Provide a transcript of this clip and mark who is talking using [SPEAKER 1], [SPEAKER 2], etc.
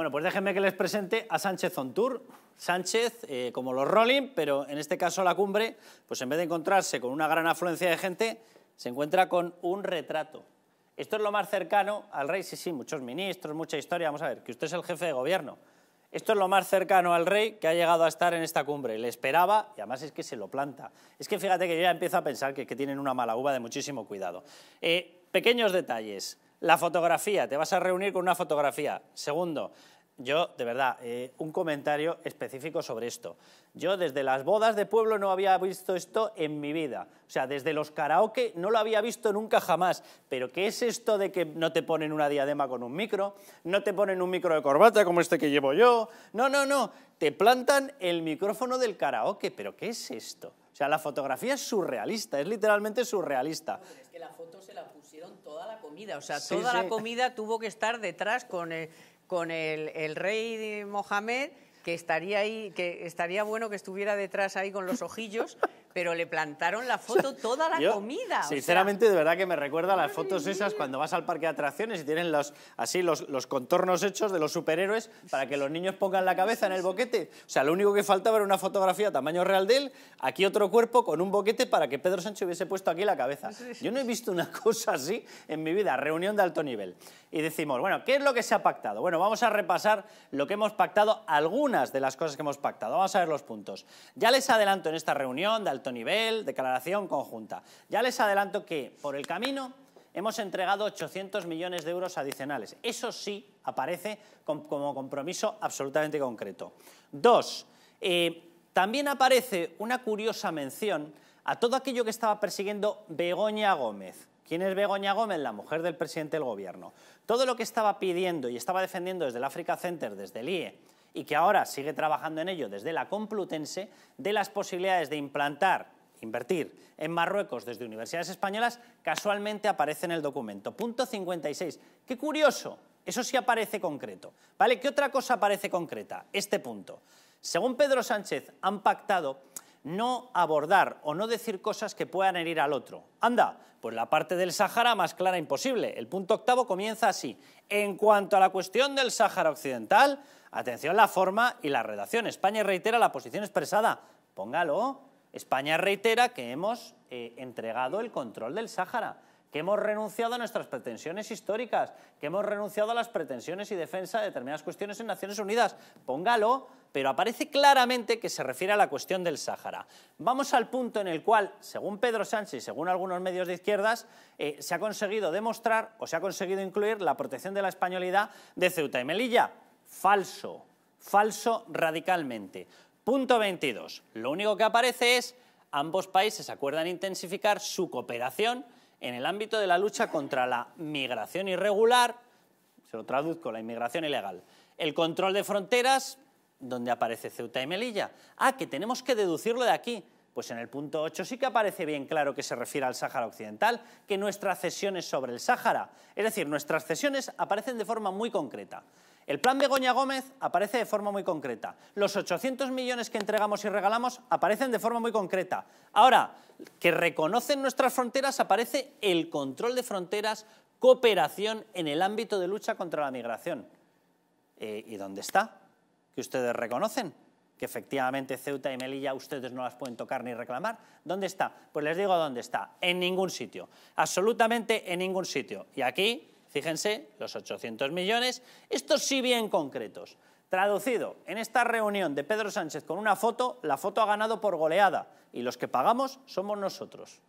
[SPEAKER 1] Bueno, pues déjenme que les presente a Sánchez on Tour. Sánchez, eh, como los Rolling, pero en este caso la cumbre, pues en vez de encontrarse con una gran afluencia de gente, se encuentra con un retrato. Esto es lo más cercano al rey, sí, sí, muchos ministros, mucha historia. Vamos a ver, que usted es el jefe de gobierno. Esto es lo más cercano al rey que ha llegado a estar en esta cumbre. Le esperaba y además es que se lo planta. Es que fíjate que yo ya empiezo a pensar que, que tienen una mala uva de muchísimo cuidado. Eh, pequeños detalles. La fotografía, te vas a reunir con una fotografía. Segundo, yo, de verdad, eh, un comentario específico sobre esto. Yo desde las bodas de pueblo no había visto esto en mi vida. O sea, desde los karaoke no lo había visto nunca jamás. Pero ¿qué es esto de que no te ponen una diadema con un micro? No te ponen un micro de corbata como este que llevo yo. No, no, no. Te plantan el micrófono del karaoke. ¿Pero qué es esto? O sea, la fotografía es surrealista, es literalmente surrealista.
[SPEAKER 2] Es que la foto se la pusieron toda la comida. O sea, toda la comida tuvo que estar detrás con... El con el, el rey Mohamed, que estaría ahí, que estaría bueno que estuviera detrás ahí con los ojillos, pero le plantaron la foto toda la comida.
[SPEAKER 1] Sinceramente, de verdad que me recuerda a las fotos esas cuando vas al parque de atracciones y tienen los, así los, los, contornos hechos de los superhéroes para que los niños pongan la cabeza en el boquete. O sea, lo único que faltaba era una fotografía tamaño real de él, aquí otro cuerpo con un boquete para que Pedro Sánchez hubiese puesto aquí la cabeza. Yo no he visto una cosa así en mi vida, reunión de alto nivel. Y decimos, bueno, ¿qué es lo que se ha pactado? Bueno, vamos a repasar lo que hemos pactado, de las cosas que hemos pactado. Vamos a ver los puntos. Ya les adelanto en esta reunión de alto nivel, declaración conjunta. Ya les adelanto que por el camino hemos entregado 800 millones de euros adicionales. Eso sí aparece como compromiso absolutamente concreto. Dos, eh, también aparece una curiosa mención a todo aquello que estaba persiguiendo Begoña Gómez. ¿Quién es Begoña Gómez? La mujer del presidente del gobierno. Todo lo que estaba pidiendo y estaba defendiendo desde el Africa Center, desde el IE, y que ahora sigue trabajando en ello desde la Complutense, de las posibilidades de implantar, invertir en Marruecos desde universidades españolas, casualmente aparece en el documento. Punto 56. Qué curioso, eso sí aparece concreto. ¿Vale? ¿Qué otra cosa aparece concreta? Este punto. Según Pedro Sánchez, han pactado no abordar o no decir cosas que puedan herir al otro. Anda, pues la parte del Sáhara más clara imposible. El punto octavo comienza así. En cuanto a la cuestión del Sáhara Occidental, atención la forma y la redacción. España reitera la posición expresada. Póngalo. España reitera que hemos eh, entregado el control del Sáhara que hemos renunciado a nuestras pretensiones históricas, que hemos renunciado a las pretensiones y defensa de determinadas cuestiones en Naciones Unidas. Póngalo, pero aparece claramente que se refiere a la cuestión del Sáhara. Vamos al punto en el cual, según Pedro Sánchez y según algunos medios de izquierdas, eh, se ha conseguido demostrar o se ha conseguido incluir la protección de la españolidad de Ceuta y Melilla. Falso, falso radicalmente. Punto 22. Lo único que aparece es ambos países acuerdan intensificar su cooperación en el ámbito de la lucha contra la migración irregular, se lo traduzco, la inmigración ilegal, el control de fronteras, donde aparece Ceuta y Melilla. Ah, que tenemos que deducirlo de aquí. Pues en el punto 8 sí que aparece bien claro que se refiere al Sáhara Occidental, que nuestras cesiones sobre el Sáhara, es decir, nuestras cesiones aparecen de forma muy concreta. El plan Begoña Gómez aparece de forma muy concreta. Los 800 millones que entregamos y regalamos aparecen de forma muy concreta. Ahora, que reconocen nuestras fronteras, aparece el control de fronteras, cooperación en el ámbito de lucha contra la migración. Eh, ¿Y dónde está? Que ustedes reconocen que efectivamente Ceuta y Melilla ustedes no las pueden tocar ni reclamar. ¿Dónde está? Pues les digo dónde está. En ningún sitio. Absolutamente en ningún sitio. Y aquí Fíjense, los 800 millones, estos sí bien concretos. Traducido, en esta reunión de Pedro Sánchez con una foto, la foto ha ganado por goleada y los que pagamos somos nosotros.